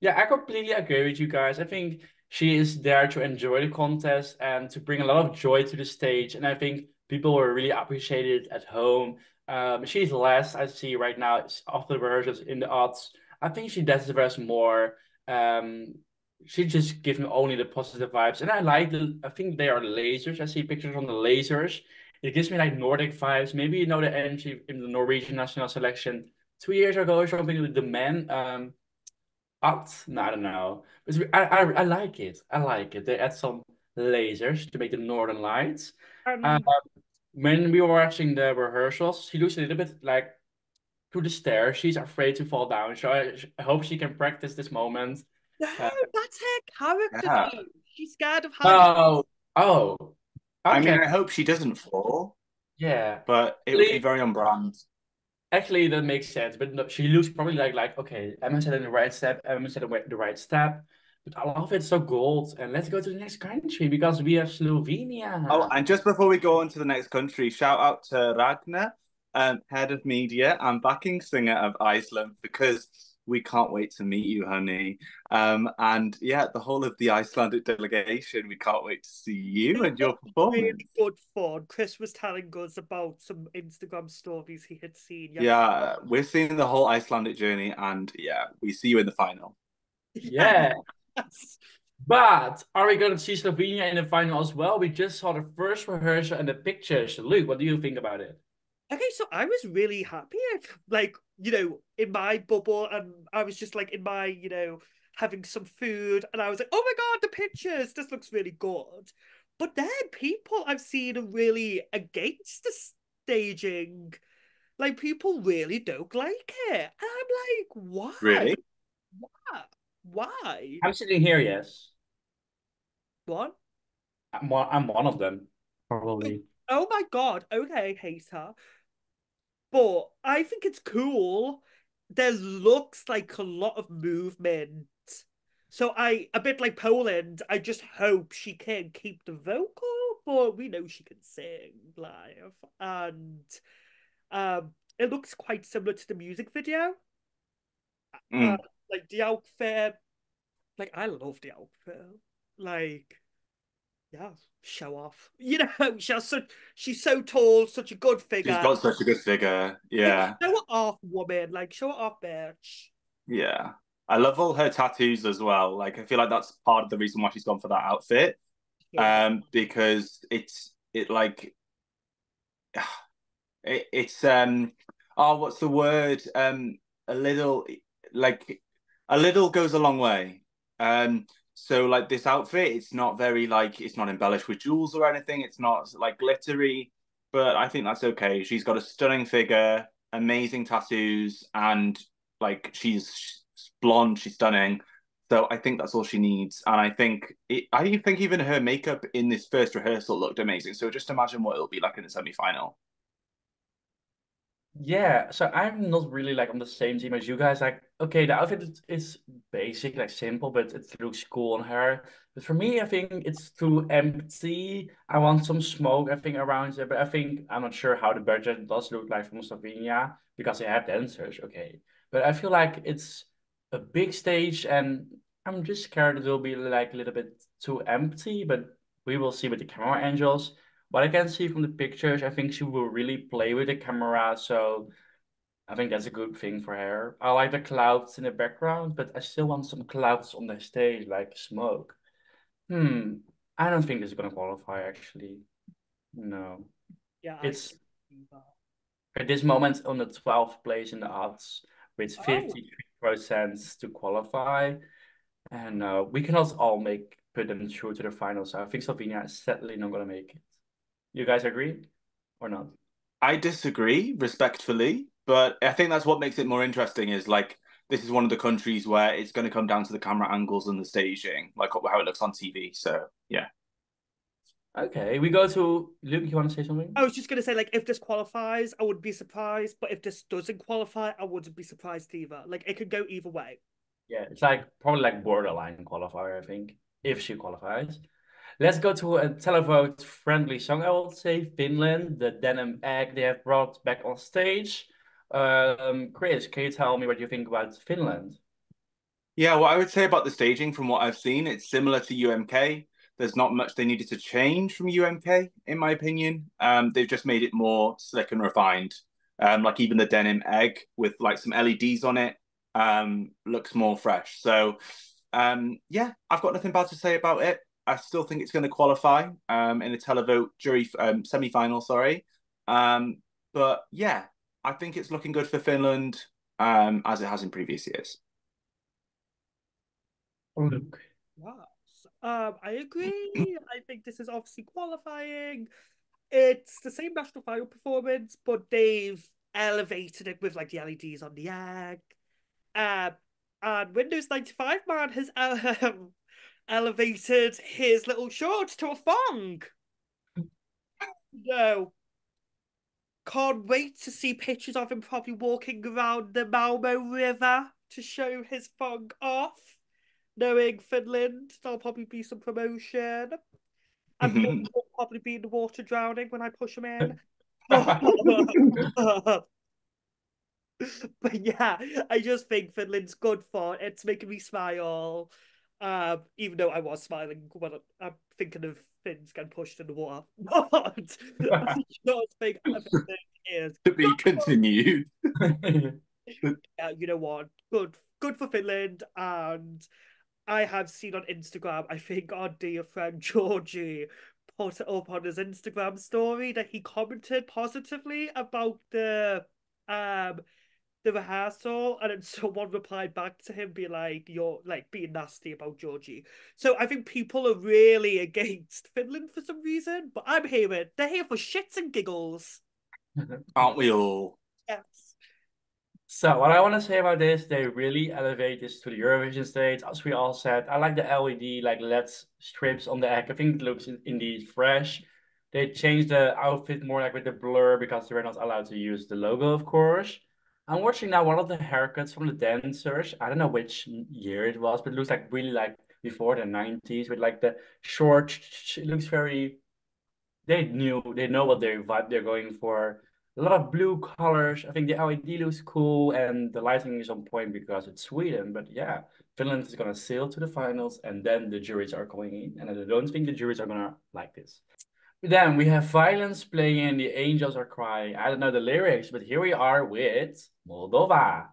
Yeah, I completely agree with you guys. I think she is there to enjoy the contest and to bring a lot of joy to the stage. And I think people will really appreciate it at home. Um, she's less, I see right now, after the rehearsals in the odds. I think she deserves more. Um, she just gives me only the positive vibes, and I like the. I think they are lasers. I see pictures on the lasers. It gives me like Nordic vibes. Maybe you know the energy in the Norwegian national selection two years ago or something with the men. Um, Act? No, I don't know. But I, I I like it. I like it. They add some lasers to make the northern lights. Um, Uh, when we were watching the rehearsals, she looks a little bit like through the stairs. She's afraid to fall down. So I, I hope she can practice this moment. no, uh, that's her character. Yeah. She's scared of heights. Oh, oh. I mean, I hope she doesn't fall, Yeah. but it would be very on brand. Actually, that makes sense. But no, she looks probably like like okay, Emma said in the right step. Emma said the the right step. But I love it so gold. And let's go to the next country because we have Slovenia. Oh, and just before we go on to the next country, shout out to Ragnar, um, head of media and backing singer of Iceland, because we can't wait to meet you, honey. Um, and yeah, the whole of the Icelandic delegation, we can't wait to see you and your performance. Good fun. Chris was telling us about some Instagram stories he had seen. Yeah, we're seeing the whole Icelandic journey, and yeah, we see you in the final. yeah. Yes. But are we going to see Slovenia in the final as well? We just saw the first rehearsal and the pictures. Luke, what do you think about it? Okay, so I was really happy. Like, you know, in my bubble, and I was just like in my, you know, having some food, and I was like, oh my god, the pictures, this looks really good. But then people I've seen are really against the staging. Like, people really don't like it. And I'm like, why? Really? Why? Why? I'm sitting here, yes. What? I'm one, I'm one of them, probably. Oh my god, okay, hater. But I think it's cool. There looks like a lot of movement. So I, a bit like Poland, I just hope she can keep the vocal, but we know she can sing live. And um it looks quite similar to the music video. Mm. Uh, like the outfit, like I love the outfit. Like, yeah, show off. You know, she's such she's so tall, such a good figure. She's got such a good figure. Yeah, Show it off, woman. Like, show it off, bitch. yeah. I love all her tattoos as well. Like, I feel like that's part of the reason why she's gone for that outfit. Yeah. um because it's it like it, it's um oh what's the word um a little like a little goes a long way um so like this outfit it's not very like it's not embellished with jewels or anything it's not like glittery but I think that's okay she's got a stunning figure amazing tattoos and like she's, blonde she's stunning so I think that's all she needs. And I think it, I think even her makeup in this first rehearsal looked amazing. So just imagine what it'll be like in the semi-final. Yeah, so I'm not really like on the same team as you guys. Like, okay, the outfit is, basic, like simple, but it looks cool on her. But for me, I think it's too empty. I want some smoke, I think, around it. But I think I'm not sure how the budget does look like from Slovenia because they have dancers, okay. But I feel like it's a big stage, and I'm just scared it will be like a little bit too empty. But we will see with the camera angels. What I can see from the pictures, I think she will really play with the camera, so I think that's a good thing for her. I like the clouds in the background, but I still want some clouds on the stage, like smoke. Hmm, I don't think this is gonna qualify actually. No. Yeah, It's at this moment on the 12th place in the odds with Oh. 53% to qualify. And uh, we cannot all make put them through to the finals. So I think Slovenia is sadly not gonna make it. You guys agree or not? I disagree respectfully, but I think that's what makes it more interesting. Is like this is one of the countries where it's going to come down to the camera angles and the staging, like how it looks on TV. So yeah, Okay, we go to Luke. You want to say something? I was just gonna say, like, if this qualifies, I wouldn't be surprised. But if this doesn't qualify, I wouldn't be surprised either. Like, it could go either way. Yeah, it's like probably like borderline qualifier, I think, if she qualifies. Let's go to a televote friendly song. I will say Finland, the denim egg they have brought back on stage. Um, Chris, can you tell me what you think about Finland? yeah. What I would say about the staging, from what I've seen, it's similar to UMK. There's not much they needed to change from UMK, in my opinion. Um, they've just made it more slick and refined. Um, like even the denim egg with like some LEDs on it, um, looks more fresh. So Um, yeah, I've got nothing bad to say about it. I still think it's going to qualify um, in the televote jury um, semi final. Sorry, um, but yeah, I think it's looking good for Finland um, as it has in previous years. Luke. Yes. Um, I agree. I think this is obviously qualifying. It's the same national final performance, but they've elevated it with like the LEDs on the egg. Um, and Windows 95 man has um, elevated his little shorts to a thong. No. Can't wait to see pictures of him probably walking around the Malmo River to show his thong off. Knowing Finland, there'll probably be some promotion. And mm-hmm. will probably be in the water drowning when I push him in. but yeah, I just think Finland's good for it. It's making me smile. Um, even though I was smiling when I'm thinking of Finns getting pushed in the water. But I just think is to be continued. yeah, you know what? Good good for Finland and I have seen on Instagram, I think our dear friend Georgie put it up on his Instagram story that he commented positively about the um the rehearsal and then someone replied back to him being like you're like being nasty about Georgie. So I think people are really against Finland for some reason, but I'm here they're here for shits and giggles. Aren't we all? Yes. So what I want to say about this, they really elevate this to the Eurovision stage. As we all said, I like the LED like LED strips on the egg. I think it looks indeed fresh. They changed the outfit more like with the blur because they were not allowed to use the logo, of course. I'm watching now one of the haircuts from the dancers. I don't know which year it was, but it looks like really like before the 90s with like the short. It looks very. They knew they know what their vibe they're going for a lot of blue colors. I think the LED looks cool and the lighting is on point because it's Sweden. But yeah, Finland is gonna sail to the finals and then the juries are going in. And I don't think the juries are gonna like this. Then we have violence playing and The Angels Are Crying. I don't know the lyrics, but here we are with Moldova.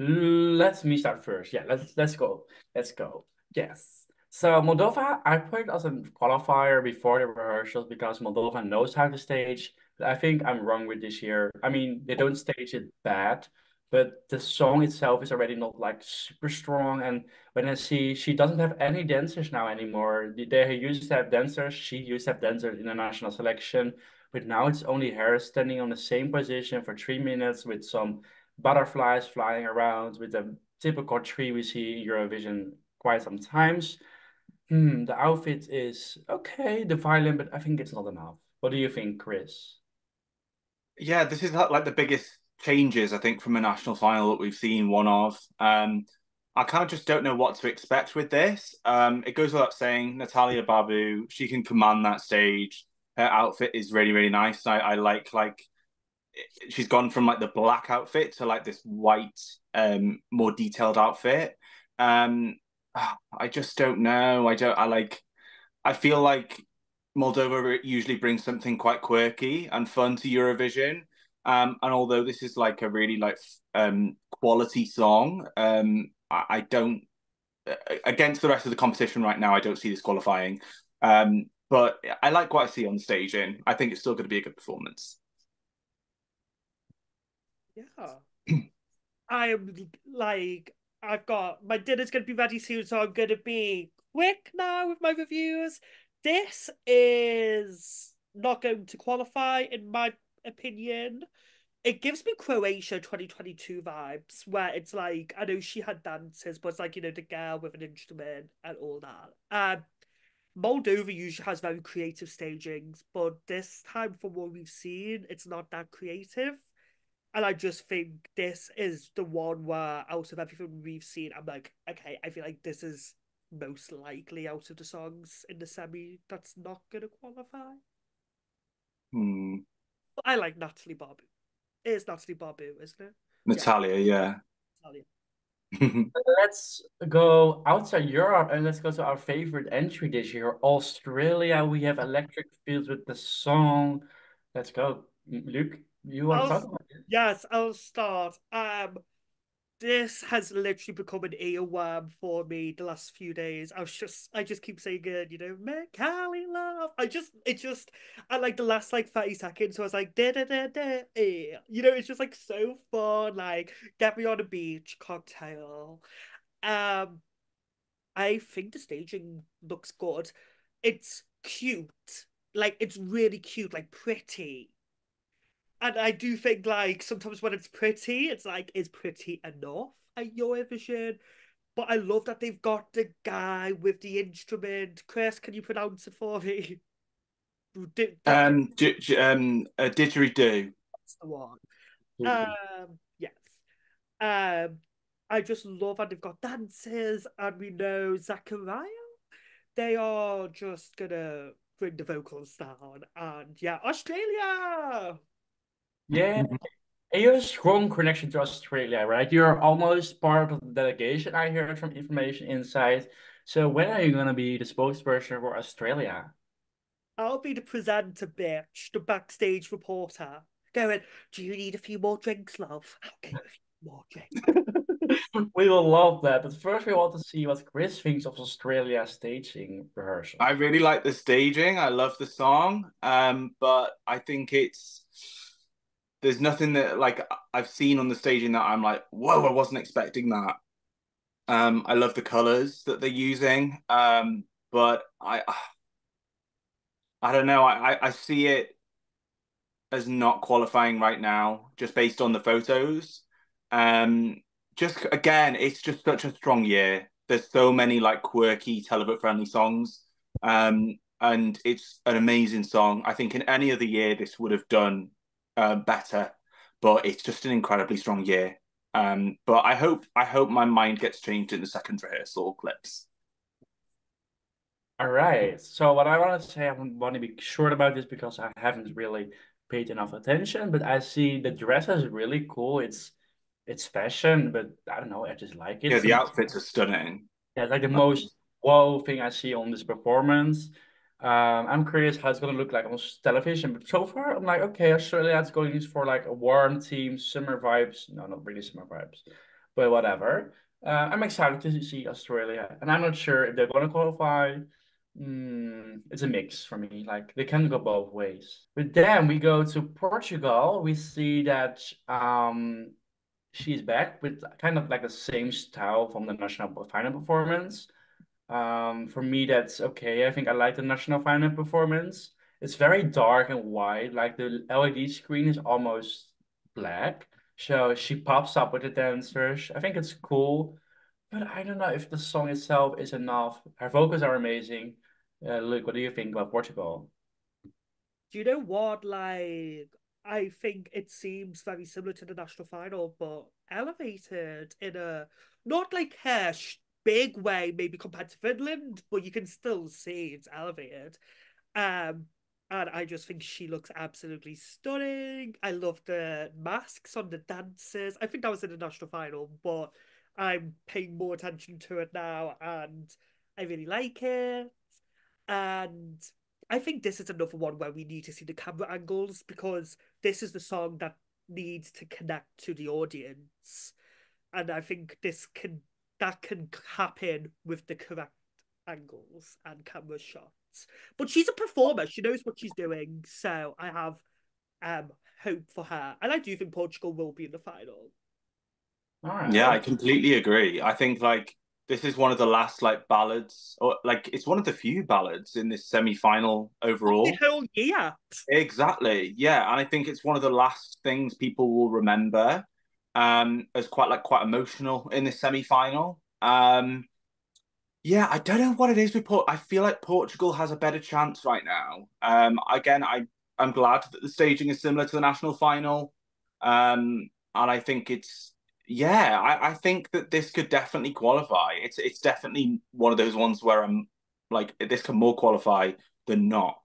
Mm, Let me start first. Yeah, let's let's go. Let's go. Yes. So Moldova, I put as a qualifier before the rehearsals because Moldova knows how to stage I think I'm wrong with this year. I mean, they don't stage it bad, but the song itself is already not like super strong. And when I see she doesn't have any dancers now anymore, they used to have dancers. She used to have dancers in the national selection, but now it's only her standing on the same position for three minutes with some butterflies flying around with the typical tree we see in Eurovision quite sometimes. Hmm, the outfit is okay, the violin, but I think it's not enough. What do you think, Chris? Yeah, this is not like the biggest changes I think from a national final that we've seen one of. Um, I kind of just don't know what to expect with this. Um, it goes without saying, Natalia Barbu, she can command that stage. Her outfit is really, really nice. I, I like like she's gone from like the black outfit to like this white, um, more detailed outfit. Um, I just don't know. I don't. I like. I feel like Moldova usually brings something quite quirky and fun to Eurovision. Um, and although this is like a really like um, quality song, um, I, I don't against the rest of the competition right now. I don't see this qualifying. Um, but I like what I see on stage, and I think it's still going to be a good performance. Yeah, I'm like I've got my dinner's going to be ready soon, so I'm going to be quick now with my reviews. This is not going to qualify, in my opinion. It gives me Croatia 2022 vibes, where it's like, I know she had dances, but it's like, you know, the girl with an instrument and all that. Um, Moldova usually has very creative stagings, but this time, from what we've seen, it's not that creative. And I just think this is the one where, out of everything we've seen, I'm like, okay, I feel like this is most likely out of the songs in the semi that's not going to qualify. Hmm. I like Natalie Barbu. It is Natalie Barbu, isn't it? Natalia, yeah. Natalia. let's go outside Europe and let's go to our favorite entry this year, Australia. We have Electric Fields with the song. Let's go, Luke. You want I'll, to talk about it? Yes, I'll start. Um, this has literally become an earworm for me the last few days. I was just, I just keep saying it, you know, make Cali love. I just, it just, I like the last like 30 seconds, so I was like, da da da da, eh. you know, it's just like so fun. Like, get me on a beach, cocktail. Um, I think the staging looks good. It's cute, like it's really cute, like pretty and I do think like sometimes when it's pretty, it's like is pretty enough at Eurovision. But I love that they've got the guy with the instrument. Chris, can you pronounce it for me? um, d- um, a didgeridoo. That's the one. Um, yes. Um, I just love how they've got dances, and we know Zaachariaha. They are just gonna bring the vocals down, and yeah, Australia. Yeah, you have a strong connection to Australia, right? You're almost part of the delegation. I heard from Information Inside. So when are you gonna be the spokesperson for Australia? I'll be the presenter, bitch, the backstage reporter. Going, do you need a few more drinks, love? I'll get a few more drinks. we will love that. But first, we want to see what Chris thinks of Australia staging rehearsal. I really like the staging. I love the song. Um, but I think it's there's nothing that like I've seen on the staging that I'm like, whoa, I wasn't expecting that. Um, I love the colors that they're using. Um, but I, I don't know. I, I I see it as not qualifying right now, just based on the photos. Um, just again, it's just such a strong year. There's so many like quirky Televote friendly songs. Um, and it's an amazing song. I think in any other year this would have done uh, better, but it's just an incredibly strong year. Um, but I hope I hope my mind gets changed in the second rehearsal clips. All right. So what I want to say, I want to be short about this because I haven't really paid enough attention. But I see the dress is really cool. It's it's fashion, but I don't know. I just like it. Yeah, the outfits are stunning. Yeah, like the most wow thing I see on this performance. Um, I'm curious how it's gonna look like on television, but so far I'm like, okay, Australia is going for like a warm team, summer vibes. No, not really summer vibes, but whatever. Uh, I'm excited to see Australia, and I'm not sure if they're gonna qualify. Mm, it's a mix for me. Like they can go both ways. But then we go to Portugal. We see that um, she's back with kind of like the same style from the national final performance. Um, for me, that's okay. I think I like the national final performance. It's very dark and white, like the LED screen is almost black. So she pops up with the dancers. I think it's cool, but I don't know if the song itself is enough. Her vocals are amazing. Uh, Luke, what do you think about Portugal? Do you know what? Like, I think it seems very similar to the national final, but elevated in a not like her big way, maybe compared to Finland, but you can still see it's elevated. Um, and I just think she looks absolutely stunning. I love the masks on the dancers. I think that was in the national final, but I'm paying more attention to it now, and I really like it. And I think this is another one where we need to see the camera angles because this is the song that needs to connect to the audience. And I think this can that can happen with the correct angles and camera shots. But she's a performer; she knows what she's doing. So I have um hope for her, and I do think Portugal will be in the final. Yeah, I completely agree. I think like this is one of the last like ballads, or like it's one of the few ballads in this semi-final overall. The whole year. Exactly. Yeah, and I think it's one of the last things people will remember um, as quite like quite emotional in the semi final. Um, yeah, I don't know what it is with Port. I feel like Portugal has a better chance right now. Um, again, I I'm glad that the staging is similar to the national final, um, and I think it's yeah, I, I think that this could definitely qualify. It's it's definitely one of those ones where I'm like this can more qualify than not.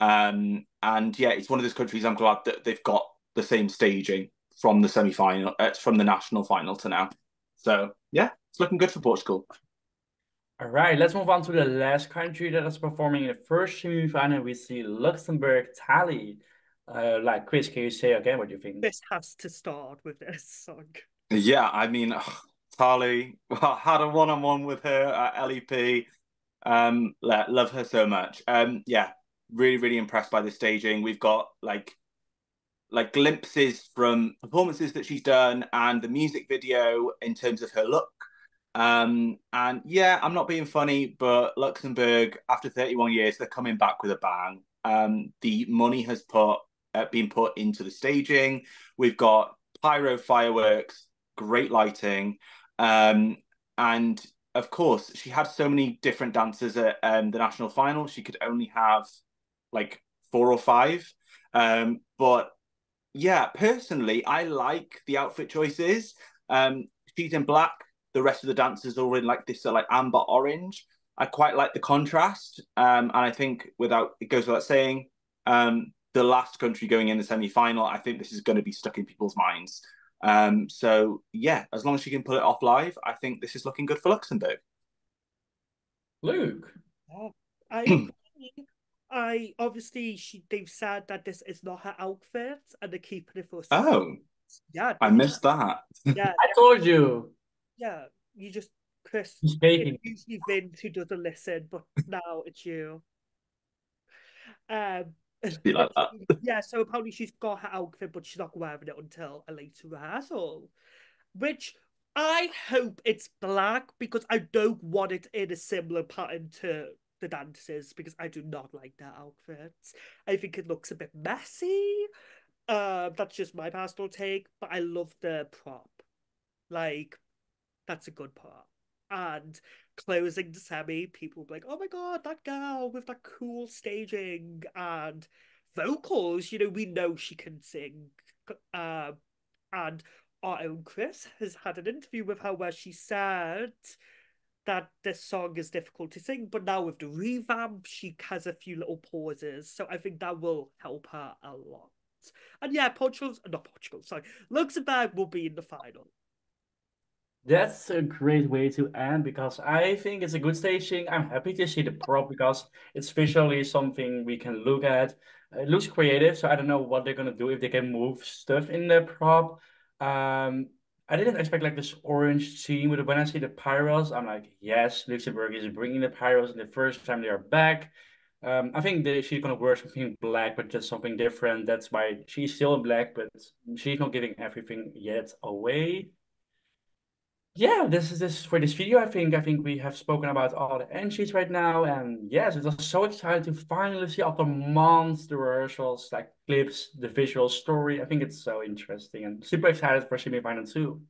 Um, and yeah, it's one of those countries I'm glad that they've got the same staging from the semi final, uh, from the national final to now. So yeah, it's looking good for Portugal. All right, let's move on to the last country that is performing in the first semi-final. We see Luxembourg, Tali. Uh, like Chris, can you say again what you think? This has to start with this song. Yeah, I mean, Tali, well, had a one-on-one with her at LEP. Um, love her so much. Um, yeah, really, really impressed by the staging. We've got like like glimpses from performances that she's done and the music video in terms of her look. Um, and yeah, I'm not being funny, but Luxembourg, after 31 years, they're coming back with a bang. Um, the money has put uh, been put into the staging. We've got pyro fireworks, great lighting, um, and of course, she had so many different dancers at um, the national final. She could only have like four or five. Um, but yeah, personally, I like the outfit choices. Um, she's in black. The rest of the dancers are in like this, uh, like amber orange. I quite like the contrast, um, and I think without it goes without saying, um, the last country going in the semi final, I think this is going to be stuck in people's minds. Um, so yeah, as long as she can pull it off live, I think this is looking good for Luxembourg. Luke, I I obviously she they've said that this is not her outfit and they're keeping it for. Oh, yeah, I missed that. Yeah, I told you. Yeah, you just Chris. He's faking. It's usually Vins who doesn't listen, but now it's you. Um. Like yeah, so apparently she's got her outfit, but she's not wearing it until a later rehearsal. Which I hope it's black because I don't want it in a similar pattern to the dances because I do not like their outfits. I think it looks a bit messy. Uh, that's just my personal take, but I love the prop. Like, that's a good part. And closing the semi, people like, oh my god, that girl with that cool staging and vocals. You know, we know she can sing. Uh, and our own Chris has had an interview with her where she said that this song is difficult to sing, but now with the revamp, she has a few little pauses. So I think that will help her a lot. And yeah, Portugal's not Portugal, sorry. Luxembourg will be in the final. That's a great way to end because I think it's a good staging. I'm happy to see the prop because it's visually something we can look at. It looks creative, so I don't know what they're gonna do if they can move stuff in the prop. Um, I didn't expect like this orange scene, but when I see the pyros, I'm like, yes, Luxembourg is bringing the pyros in the first time they are back. Um, I think that she's gonna wear something black, but just something different. That's why she's still in black, but she's not giving everything yet away yeah, this is this for this video. I think I think we have spoken about all the entries right now, and yes, it was so exciting to finally see after months the rehearsals, like clips, the visual story. I think it's so interesting and super excited for semi-final two.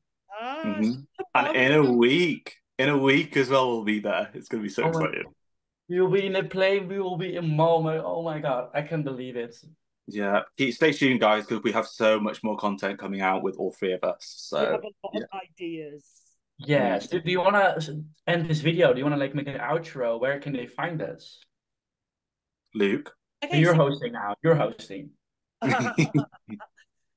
Ah, Mhm. And in a week, in a week as well, we'll be there. It's gonna be so Oh exciting. We will be in a plane. We will be in Malmo. Oh my god, I can't believe it. Yeah, stay tuned, guys, because we have so much more content coming out with all three of us. So, we have So a lot of ideas. Yes. Do, do you want to end this video? Do you want to like make an outro? Where can they find us? Luke, Okay, You're so- hosting now. You're hosting.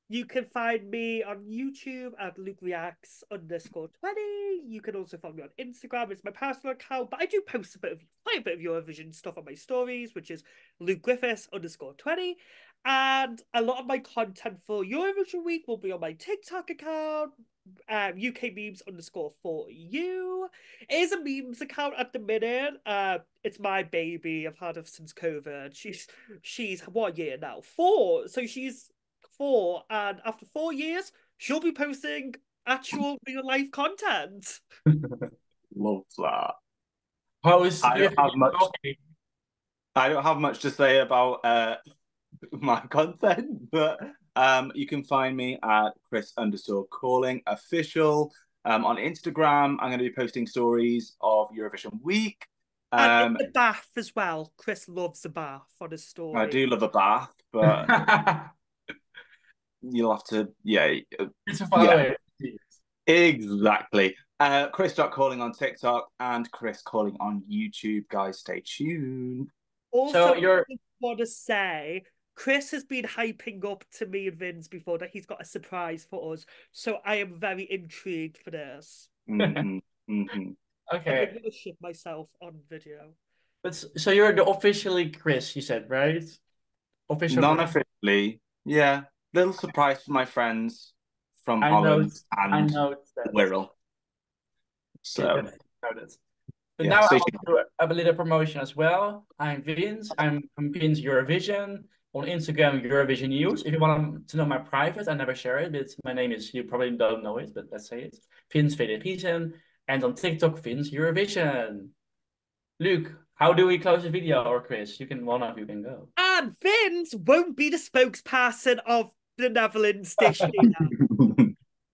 you can find me on YouTube at Luke Reacts underscore 20. You can also follow me on Instagram. It's my personal account, but I do post a bit of quite a bit of Eurovision stuff on my stories, which is Luke Griffiths underscore 20. And a lot of my content for Eurovision week will be on my TikTok account, um, UK memes underscore for you. It is a memes account at the minute. Uh, it's my baby. I've had her since COVID. She's she's what year now? Four. So she's four, and after four years, she'll be posting actual real life content. love that. How is I don't have much- Okay. I don't have much to say about uh my content, but um you can find me at Chris underscore calling official. Um on Instagram, I'm gonna be posting stories of Eurovision week. And Um in the bath as well. Chris loves a bath on his story. I do love a bath, but you'll have to yeah, it's a follow Yeah. it. exactly. Uh Chris calling on TikTok and Chris calling on YouTube. Guys, stay tuned. Also, So you're- I want to say, Chris has been hyping up to me and Vins before that he's got a surprise for us. So I am very intrigued for this. Mhm, mhm. I'm Okay. going to shit myself on video. But so you're the officially Chris, you said, right? Official Chris. Non-officially, yeah. Little surprise for my friends. from I Holland know- I and know that. Wirral. So Noted. But Yeah, now stay I want to do a, a little promotion as well. I'm Vins. I'm from Vins Eurovision on Instagram, Eurovision News. If you want to know my private, I never share it. But my name is, you probably don't know it, but let's say it. Vins van der Giesen. And on TikTok, Vins Eurovision. Luke, how do we close the video? Or Chris, you can, one of you can go. And Vins won't be the spokesperson of the Netherlands this year. but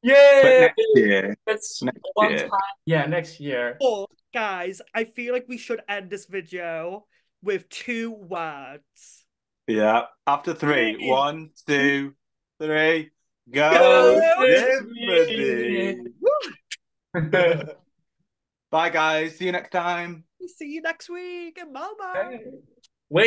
Yay! next year, It's next one year. time. Yeah, next year. But guys, I feel like we should end this video with two words. Yeah. After three, Three. one, two, three, go, Go, Liberty. Liberty. Bye, guys. See you next time. See you next week. Bye bye. Hey.